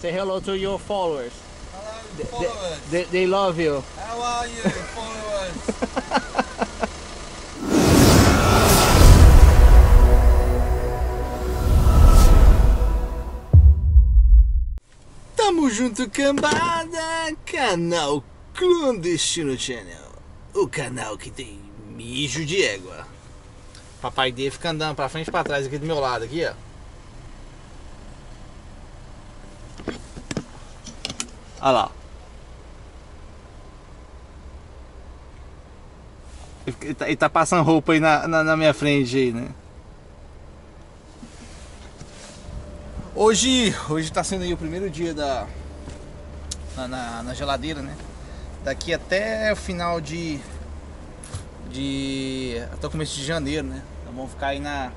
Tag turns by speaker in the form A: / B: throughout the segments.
A: Say hello to your followers.
B: Hello,
A: They,
B: followers.
A: they, they love you.
B: How are you, followers?
C: Tamo junto, cambada! Canal Clandestino Channel. O canal que tem mijo de égua. Papai D fica andando pra frente e pra trás aqui do meu lado, aqui, ó. Olha lá. Ele tá, tá passando roupa aí na, na, na minha frente aí, né? Hoje, hoje tá sendo aí o primeiro dia da na, na, na geladeira, né? Daqui até o final de de até o começo de janeiro, né? Então vamos ficar aí na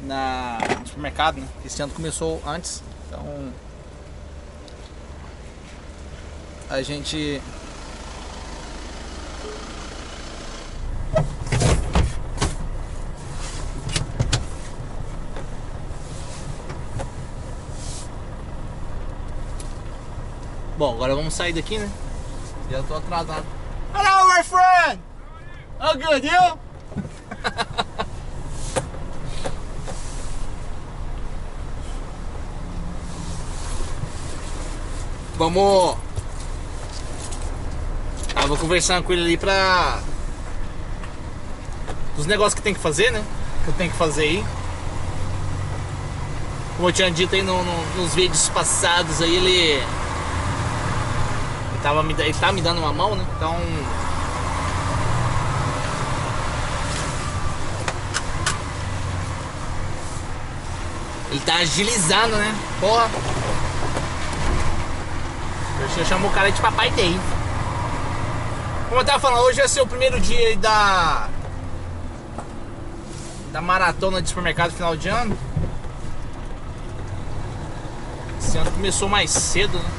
C: na no supermercado, né? Esse ano começou antes, então a gente Bom, agora vamos sair daqui, né? Já tô atrasado. Hello, my friend! Oh, good, you? Vamos. Tava conversando com ele ali pra. Os negócios que tem que fazer, né? Que eu tenho que fazer aí. Como eu tinha dito aí no- no- nos vídeos passados aí, ele. Ele, tava me, ele tá me dando uma mão, né? Então. Ele tá agilizando, né? Porra. Eu chamo o cara de papai Day. Como eu tava falando, hoje vai ser o primeiro dia da. Da maratona de supermercado final de ano. Esse ano começou mais cedo, né?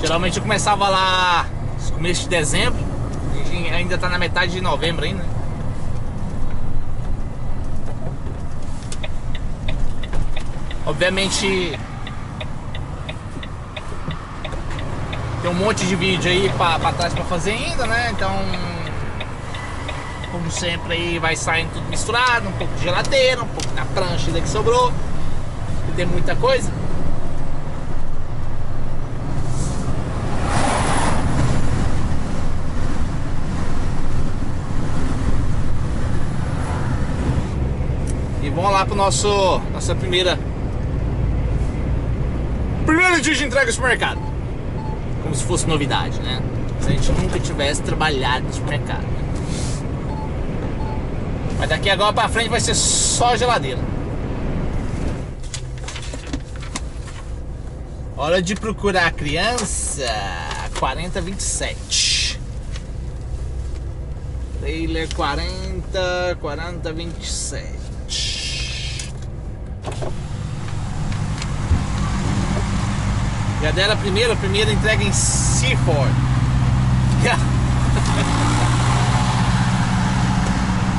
C: Geralmente eu começava lá no começo de dezembro. E ainda tá na metade de novembro ainda. Obviamente tem um monte de vídeo aí pra trás pra fazer ainda, né? Então, como sempre aí vai saindo tudo misturado, um pouco de geladeira, um pouco da prancha ainda que sobrou. E tem muita coisa. E vamos lá pro nosso nossa primeira primeiro dia de entrega no supermercado. Como se fosse novidade, né? Se a gente nunca tivesse trabalhado no supermercado. Mas daqui agora pra frente vai ser só geladeira. Hora de procurar a criança 4027. Trailer 40 4027. Já deram a primeira, a primeira entrega em Seaford.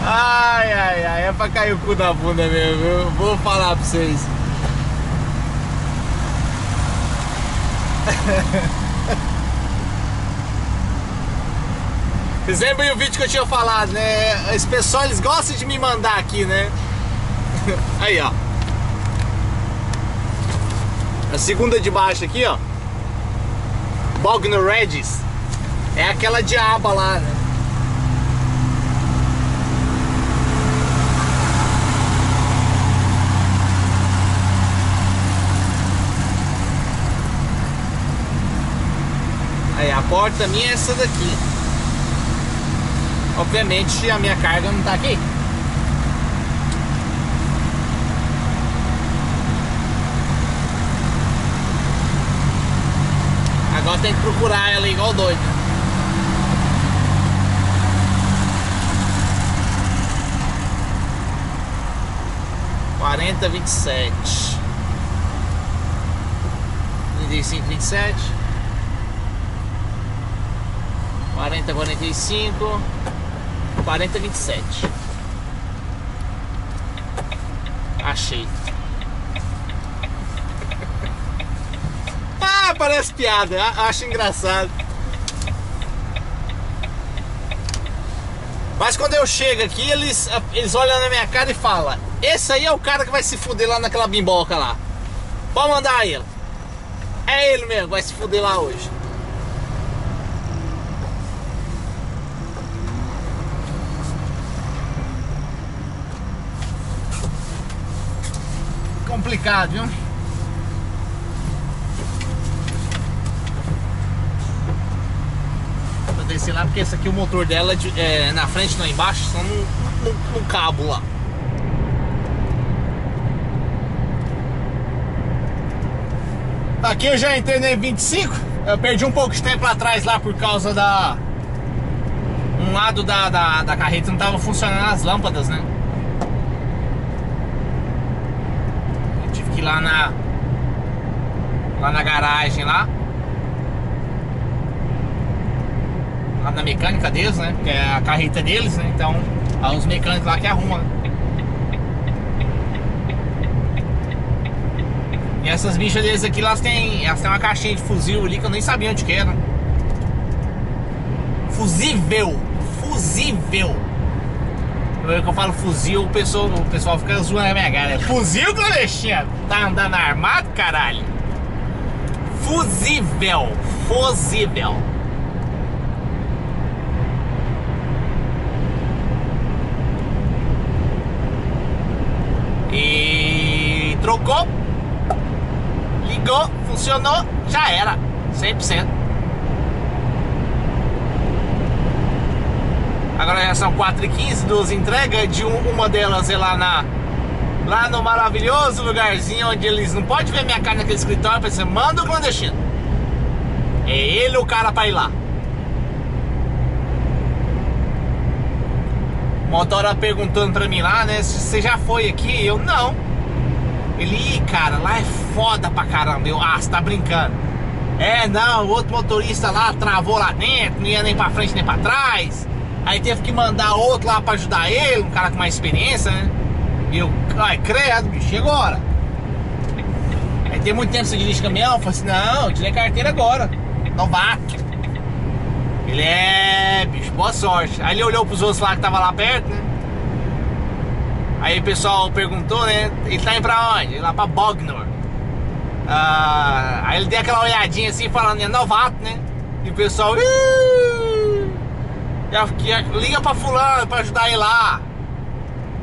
C: Ai, ai, ai, é pra cair o cu na bunda mesmo, vou falar pra vocês. Vocês lembram o vídeo que eu tinha falado, né? Esse pessoal, eles gostam de me mandar aqui, né? Aí, ó. A segunda de baixo aqui, ó. Bogner Regis. É aquela diaba lá, né? Aí, a porta minha é essa daqui. Obviamente a minha carga não tá aqui. Agora tem que procurar ela igual doido. Quarenta, vinte e sete. Trinta e cinco, vinte e sete. Quarenta, quarenta e cinco. 4027. Achei. ah, parece piada. Acho engraçado. Mas quando eu chego aqui, eles, eles olham na minha cara e falam: Esse aí é o cara que vai se fuder lá naquela bimboca lá. Pode mandar ele. É ele mesmo, vai se fuder lá hoje. Complicado, viu? Descer lá porque esse aqui o motor dela é, de- é na frente não embaixo, só no, no, no cabo lá. Aqui eu já entrei no E25, eu perdi um pouco de tempo atrás lá por causa da. Um lado da, da, da carreta não tava funcionando as lâmpadas, né? Eu tive que ir lá na. Lá na garagem lá. Na mecânica deles, né? Que é a carreta deles, né? Então, há uns mecânicos lá que arrumam. né? E essas bichas deles aqui, elas têm, elas têm uma caixinha de fuzil ali que eu nem sabia onde que era. Fusível! Fusível! Quando eu falo fuzil, o pessoal, o pessoal fica zoando a minha cara. Fuzil, clandestino? Tá andando armado, caralho? Fusível! Fusível! E trocou ligou, funcionou, já era, 100%. Agora já são 4h15, duas entregas, de um- uma delas é lá na lá no maravilhoso lugarzinho onde eles não podem ver minha cara naquele escritório, você manda o clandestino. É ele o cara pra ir lá. Motora perguntando pra mim lá, né, se você já foi aqui? Eu, não. Ele, "Ih, cara, lá é foda pra caramba. Eu, ah, você tá brincando. É, não, o outro motorista lá travou lá dentro, não ia nem pra frente nem pra trás. Aí teve que mandar outro lá pra ajudar ele, um cara com mais experiência, né? E eu, ai, credo, bicho, e agora? Aí tem muito tempo que você dirige caminhão, eu falei assim, não, eu tirei carteira agora. Novato. Ele é, bicho, boa sorte. Aí ele olhou pros outros lá que tava lá perto, né? Aí o pessoal perguntou, né? Ele tá indo pra onde? Lá pra Bognor. Ah, aí ele deu aquela olhadinha assim, falando, é novato, né? E o pessoal. "Ih, já- já- Liga pra fulano pra ajudar ele lá.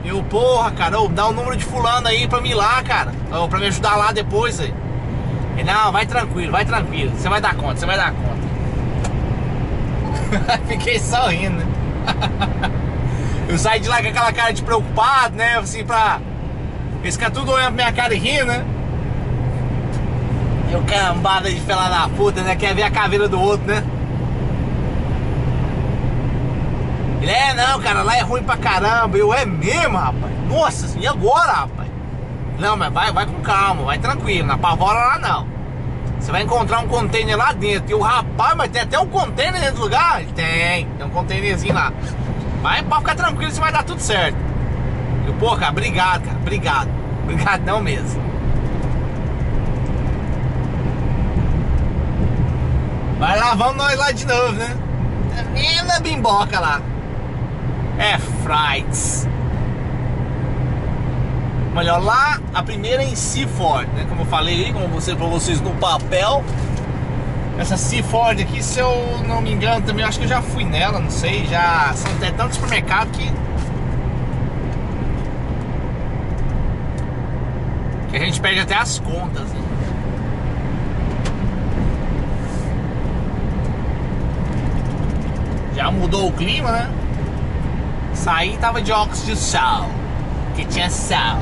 C: Eu, porra, cara, dá o número de fulano aí pra mim lá, cara. Ou pra me ajudar lá depois aí. Ele, não, vai tranquilo, vai tranquilo. Você vai dar conta, você vai dar conta. Fiquei só rindo, né? Eu saí de lá com aquela cara de preocupado, né? Assim, pra. Eles ficam tudo olhando pra minha cara e rindo, né? E o cambada de fela da puta, né? Quer ver a caveira do outro, né? Ele é, não, cara, lá é ruim pra caramba. Eu, é mesmo, rapaz? Nossa, e agora, rapaz? Não, mas vai, vai com calma, vai tranquilo, não apavora lá não. Você vai encontrar um container lá dentro. E o rapaz, mas tem até um container dentro do lugar? Tem, tem um containerzinho lá. Vai pra ficar tranquilo, você vai dar tudo certo. Eu, pô, cara, obrigado, cara, obrigado. Não mesmo. Vai lá, vamos nós lá de novo, né? A mesma bimboca lá. É Frights. Melhor lá, a primeira é em Seaford, né? Como eu falei aí, como eu mostrei vocês no papel. Essa Seaford aqui, se eu não me engano, também acho que eu já fui nela, não sei. Já são até tantos supermercados que. Que a gente perde até as contas, né? Já mudou o clima, né? Saí tava de óculos de sal, que tinha sal.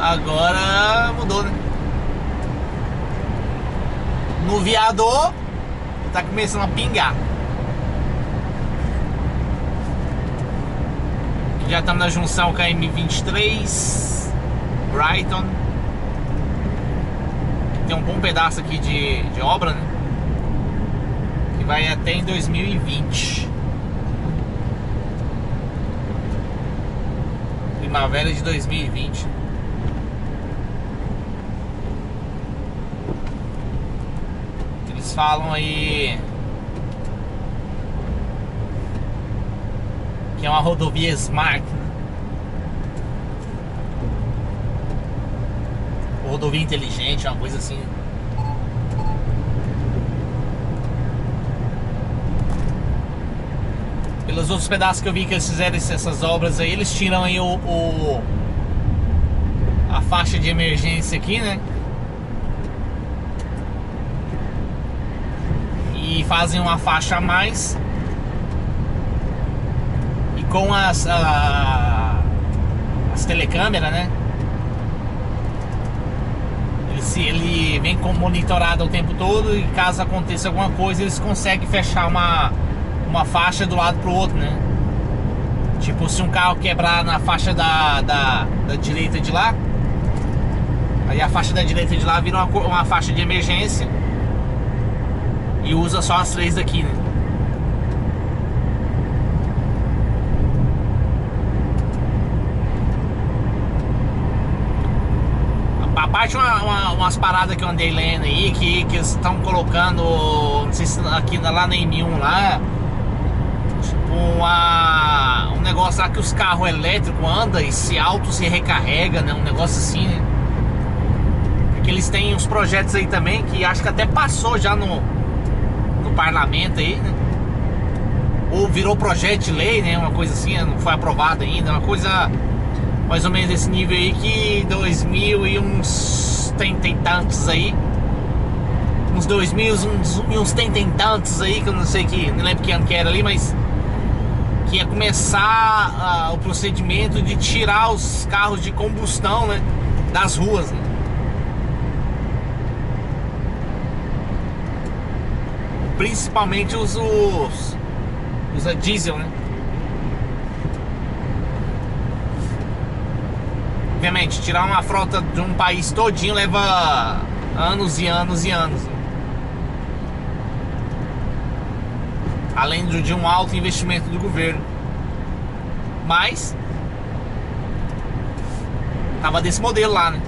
C: Agora mudou, né? no viador tá começando a pingar. Já estamos na junção com a M23 Brighton. Tem um bom pedaço aqui de, de obra, né? Que vai até em 2020. Primavera de 2020. Falam aí que é uma rodovia smart. Né? Rodovia inteligente, uma coisa assim. Pelos outros pedaços que eu vi que eles fizeram essas obras aí, eles tiram aí o, o a faixa de emergência aqui, né? E fazem uma faixa a mais com as, a, as telecâmeras, né? Ele, se, ele vem monitorado o tempo todo e caso aconteça alguma coisa, eles conseguem fechar uma, uma faixa do lado pro outro, né? Tipo, se um carro quebrar na faixa da, da, da direita de lá, aí a faixa da direita de lá vira uma, uma faixa de emergência e usa só as três daqui, né? parte uma, uma, umas paradas que eu andei lendo aí, que, que estão colocando, não sei se aqui lá na M1 lá, tipo uma, um negócio lá que os carros elétricos andam e se auto se recarrega, né? Um negócio assim, né? Que eles têm uns projetos aí também que acho que até passou já no parlamento aí, né? Ou virou projeto de lei, né? Uma coisa assim, não foi aprovado ainda, uma coisa mais ou menos esse nível aí que 2000 e uns e tantos aí uns 2000 uns, uns tenta e tantos aí que eu não sei que não lembro que ano que era ali mas que ia começar uh, o procedimento de tirar os carros de combustão né, das ruas né? Principalmente os, os, os a diesel né Obviamente, tirar uma frota de um país todinho leva anos e anos e anos. Além de um alto investimento do governo. Mas tava desse modelo lá, né?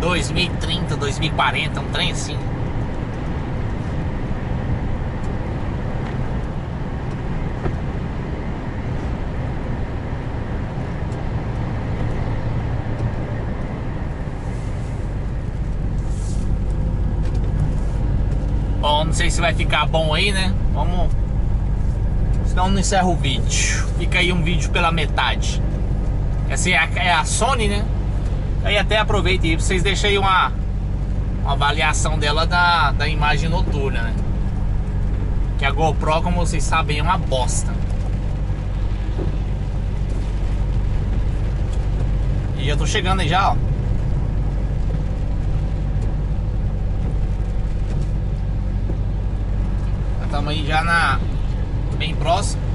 C: 2030, 2040, um trem assim. não sei se vai ficar bom aí, né? Vamos. Senão não encerra o vídeo. Fica aí um vídeo pela metade. Essa é a, é a Sony, né? Aí até aproveita aí, vocês deixam aí uma, uma avaliação dela da, da imagem noturna, né? Que a GoPro, como vocês sabem, é uma bosta. E eu tô chegando aí já, ó. Estamos aí já na bem próximo.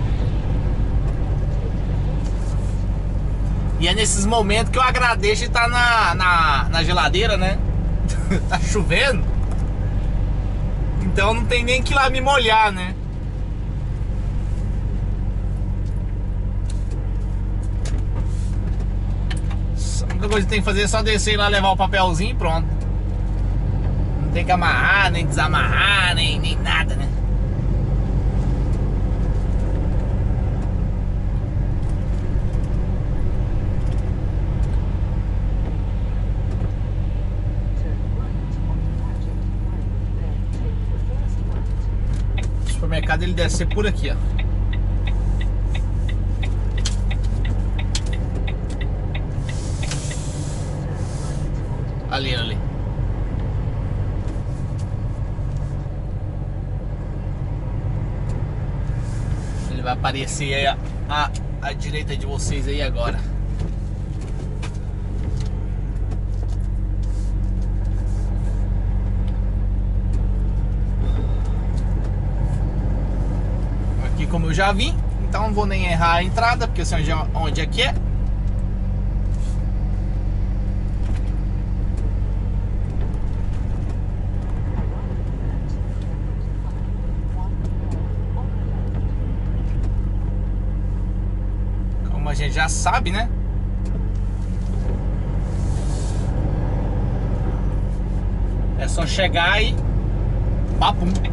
C: E é nesses momentos que eu agradeço estar na, na, na geladeira, né? tá chovendo. Então não tem nem que ir lá me molhar, né? A única coisa que tem que fazer é só descer lá, levar o papelzinho e pronto. Não tem que amarrar, nem desamarrar, nem, nem nada, né? Ele deve ser por aqui, ó. Ali, ali. Ele vai aparecer aí a, a, a direita de vocês aí agora. Como eu já vim, então não vou nem errar a entrada, porque eu sei onde, é, é que é. já sabe, né? É só chegar e. Papum.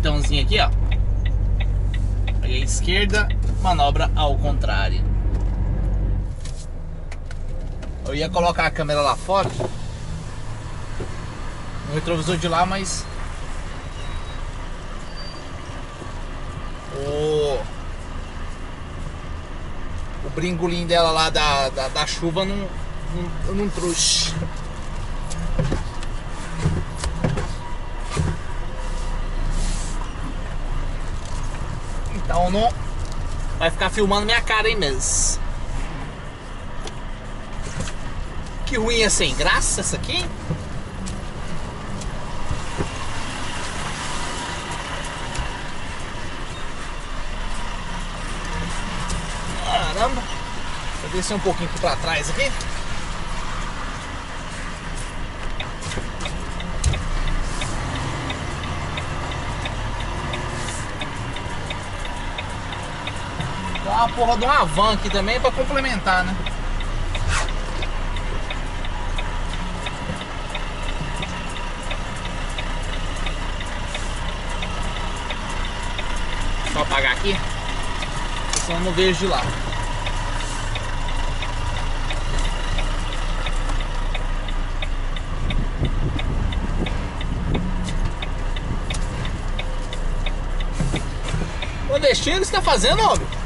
C: Portãozinho aqui, ó. Aí a esquerda, manobra ao contrário. Eu ia colocar a câmera lá fora. No retrovisor de lá, mas. O. O bringolim dela lá da, da, da chuva não, não, não trouxe. Então não vai ficar filmando minha cara, hein, mesmo. Que ruim é sem graça essa aqui? Caramba! Vou descer um pouquinho aqui pra trás aqui. Uma porra de uma van aqui também pra complementar, né? Eu apagar aqui. Senão não vejo de lá. O destino está fazendo, homem?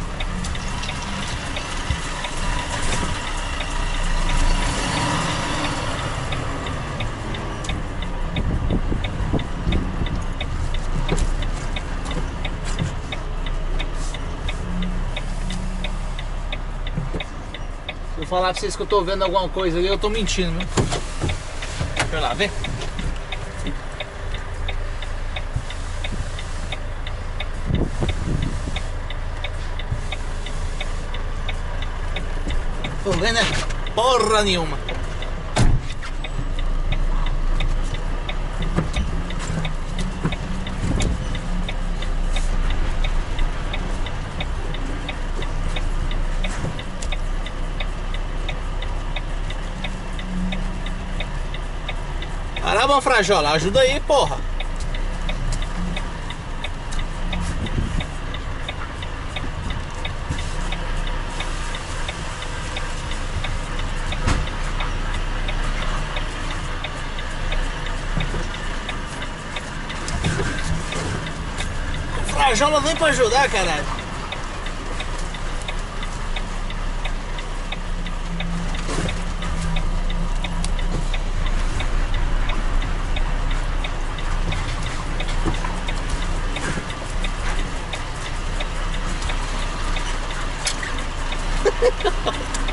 C: Falar pra vocês que eu tô vendo alguma coisa ali, eu tô mentindo, né? Deixa eu lá ver. Tô vendo é porra nenhuma. Caramba, Frajola, ajuda aí, porra. Frajola vem pra ajudar, caralho. ハハハハ!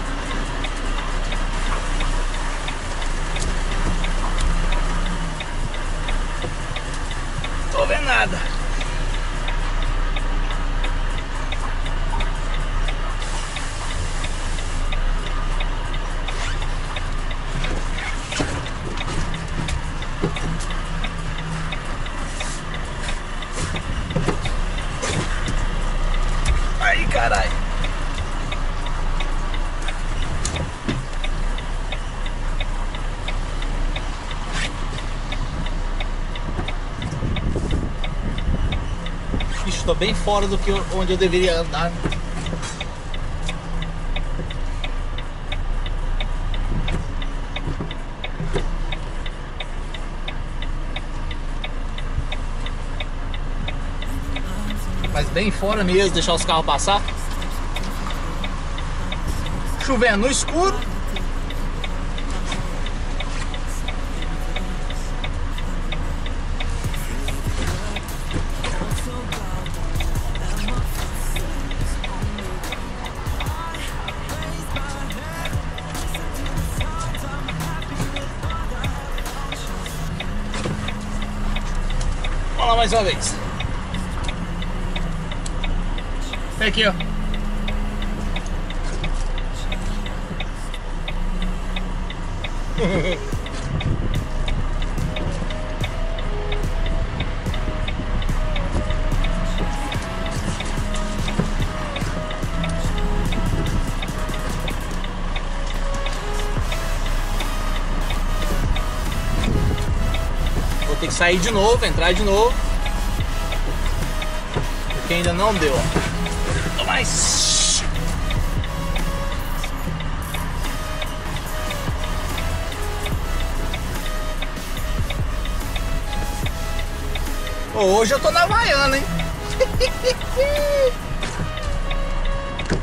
C: Tô bem fora do que eu- onde eu deveria andar. Mas bem fora mesmo, deixar os carros passar. Chovendo no escuro. Vamos lá mais uma vez. Aqui, ó. Sair de novo, entrar de novo. Porque ainda não deu, ó. Mais. Hoje eu tô na Havaiana, hein?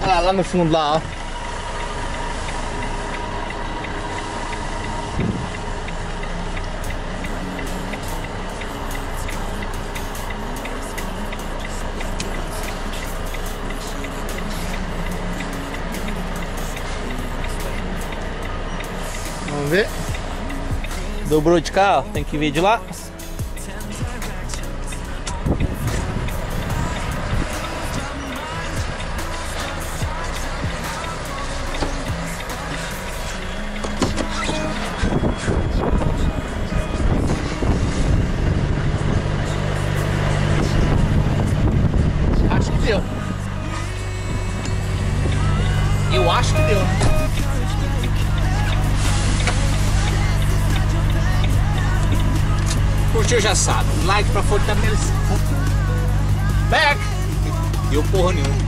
C: Olha lá, lá no fundo lá, ó. Dobrou de cá, ó. Tem que ver de lá. Curtiu já sabe. Like pra fortalecer. Back! Deu porra nenhuma.